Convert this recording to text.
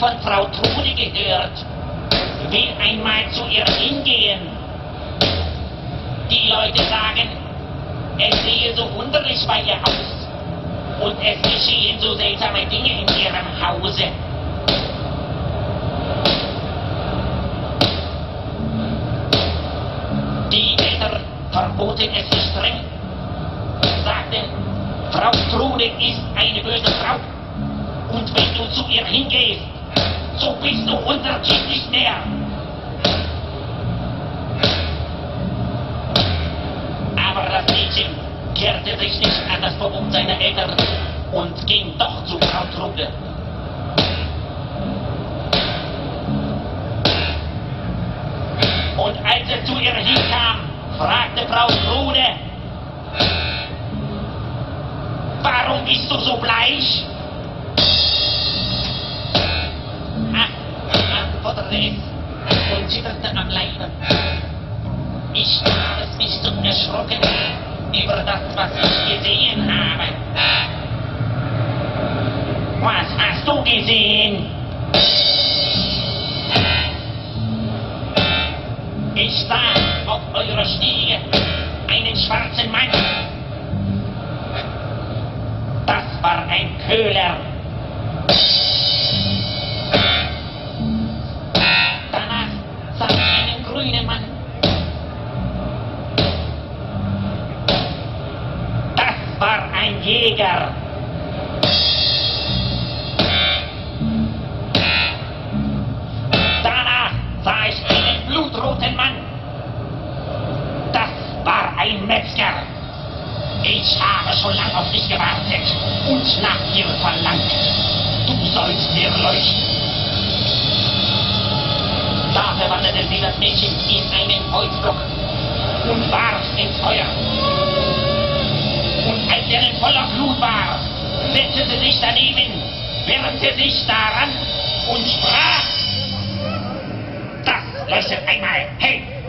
von Frau Trude gehört. Will einmal zu ihr hingehen. Die Leute sagen, es sehe so wunderlich bei ihr aus. Und es geschehen so seltsame Dinge in ihrem Hause. Die Eltern verboten es streng. Sagten, Frau Trude ist eine böse Frau. Und wenn du zu ihr hingehst, so bist du nicht mehr. Aber das Mädchen kehrte sich nicht an das Verbot seiner Eltern und ging doch zu Frau Trude. Und als er zu ihr hinkam, fragte Frau Trude, warum bist du so bleich? Es und zitterte am Leibe. Ich habe mich so erschrocken über das, was ich gesehen habe. Was hast du gesehen? Ich sah auf eurer Stiege einen schwarzen Mann. Das war ein Köhler. Ich einen grünen Mann. Das war ein Jäger. Danach sah ich einen blutroten Mann. Das war ein Metzger. Ich habe schon lange auf dich gewartet und nach dir verlangt. Mädchen in einen Holzblock und warf ins Feuer. Und als er in voller Glut war, setzte sie sich daneben, wärmte sich daran und sprach, das leuchtet einmal hell